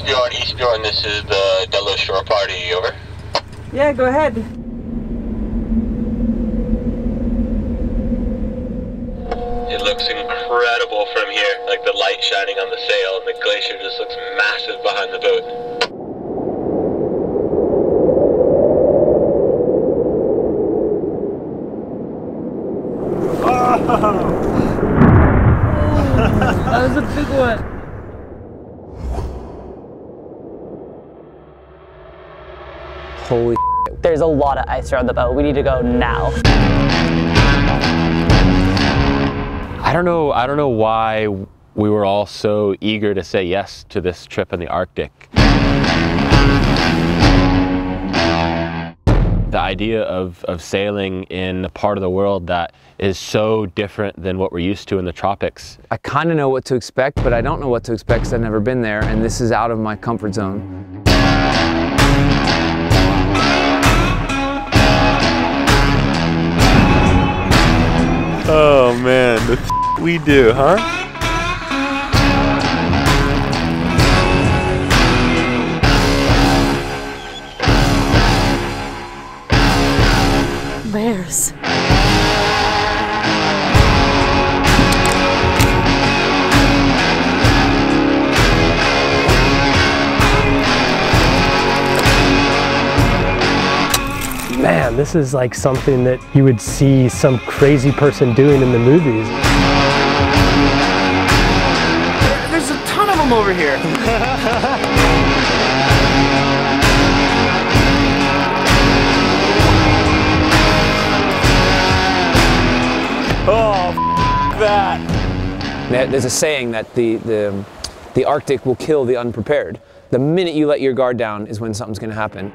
Isbjorn, Isbjorn, this is the Delos Shore Party, over. Yeah, go ahead. It looks incredible from here, like the light shining on the sail, and the glacier just looks massive behind the boat. That was a big one. Holy There's a lot of ice around the boat. We need to go now. I don't know. I don't know why we were all so eager to say yes to this trip in the Arctic. The idea of, of sailing in a part of the world that is so different than what we're used to in the tropics. I kind of know what to expect, but I don't know what to expect because I've never been there, and this is out of my comfort zone. Oh man, the we do, huh? Bears. Man, this is like something that you would see some crazy person doing in the movies. There's a ton of them over here. Oh, there- There's a saying that the, the, the Arctic will kill the unprepared. The minute you let your guard down is when something's going to happen.